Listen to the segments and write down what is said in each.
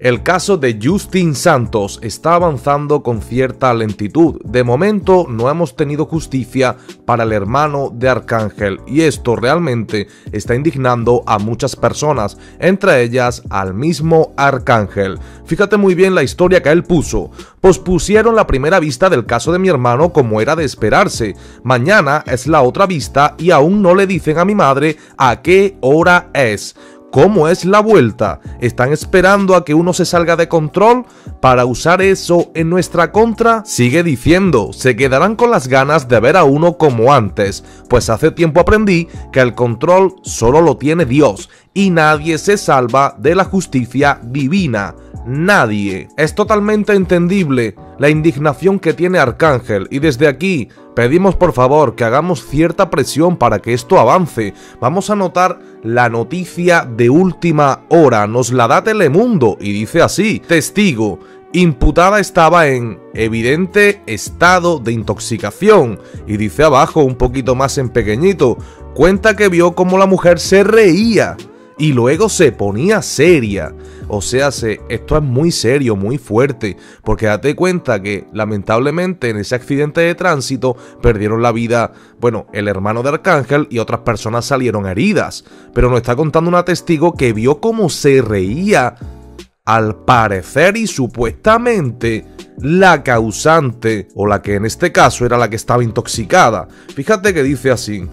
El caso de Justin Santos está avanzando con cierta lentitud. De momento no hemos tenido justicia para el hermano de Arcángel y esto realmente está indignando a muchas personas, entre ellas al mismo Arcángel. Fíjate muy bien la historia que él puso. Pospusieron la primera vista del caso de mi hermano como era de esperarse. Mañana es la otra vista y aún no le dicen a mi madre a qué hora es. ¿Cómo es la vuelta? ¿Están esperando a que uno se salga de control para usar eso en nuestra contra? Sigue diciendo, se quedarán con las ganas de ver a uno como antes, pues hace tiempo aprendí que el control solo lo tiene Dios y nadie se salva de la justicia divina. Nadie. Es totalmente entendible la indignación que tiene Arcángel y desde aquí pedimos por favor que hagamos cierta presión para que esto avance. Vamos a notar la noticia de última hora, nos la da Telemundo y dice así, testigo, imputada estaba en evidente estado de intoxicación y dice abajo un poquito más en pequeñito, cuenta que vio como la mujer se reía y luego se ponía seria. O sea, esto es muy serio, muy fuerte, porque date cuenta que lamentablemente en ese accidente de tránsito perdieron la vida, bueno, el hermano de Arcángel y otras personas salieron heridas. Pero nos está contando una testigo que vio cómo se reía, al parecer y supuestamente la causante, o la que en este caso era la que estaba intoxicada. Fíjate que dice así.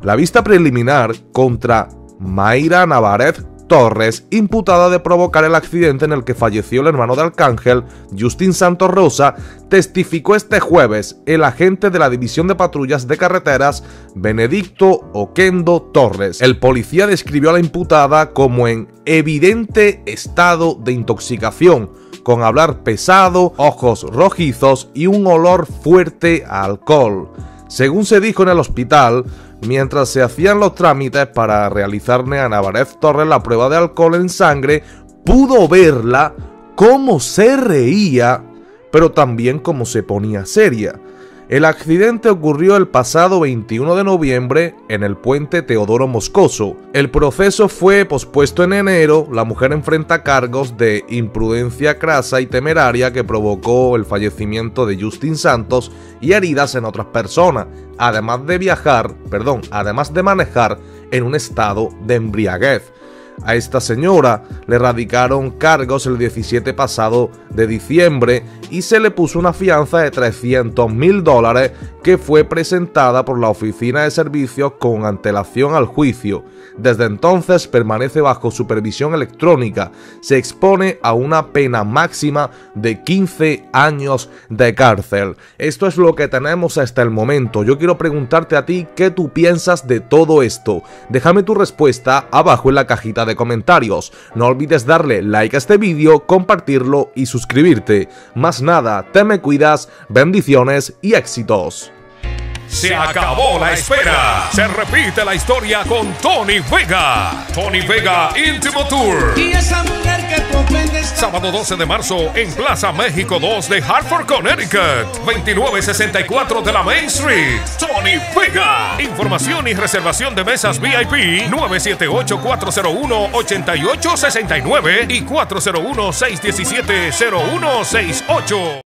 La vista preliminar contra Mayra Navarez Torres, imputada de provocar el accidente en el que falleció el hermano de Arcángel, Justin Santos Rosa, testificó este jueves el agente de la División de Patrullas de Carreteras, Benedicto Oquendo Torres. El policía describió a la imputada como en evidente estado de intoxicación, con hablar pesado, ojos rojizos y un olor fuerte a alcohol. Según se dijo en el hospital, mientras se hacían los trámites para realizarle a Navarez Torres la prueba de alcohol en sangre, pudo verla cómo se reía, pero también cómo se ponía seria. El accidente ocurrió el pasado 21 de noviembre en el puente Teodoro Moscoso. El proceso fue pospuesto en enero. La mujer enfrenta cargos de imprudencia crasa y temeraria que provocó el fallecimiento de Justin Santos y heridas en otras personas, además de viajar, perdón, además de manejar en un estado de embriaguez. A esta señora le radicaron cargos el 17 pasado de diciembre y se le puso una fianza de 300 mil dólares que fue presentada por la Oficina de Servicios con antelación al juicio. Desde entonces permanece bajo supervisión electrónica. Se expone a una pena máxima de 15 años de cárcel. Esto es lo que tenemos hasta el momento. Yo quiero preguntarte a ti qué tú piensas de todo esto. Déjame tu respuesta abajo en la cajita de comentarios. No olvides darle like a este vídeo, compartirlo y suscribirte. Más nada, te me cuidas, bendiciones y éxitos. Se acabó la espera. Se repite la historia con Tony Vega. Tony Vega Intimo Tour. Y esa mujer que Sábado 12 de marzo en Plaza México 2 de Hartford, Connecticut. 2964 de la Main Street. Tony Vega. Información y reservación de mesas VIP 978-401-8869 y 401-617-0168.